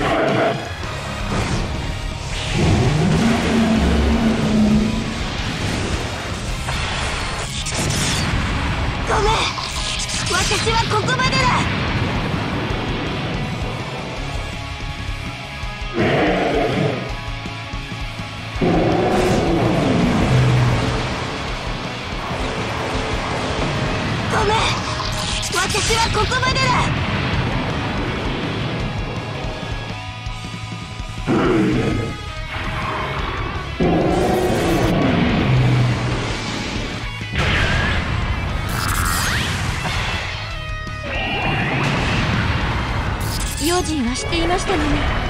ごめん。私はここまでだ。ごめん。私はここまでだ。用心はしていましたのに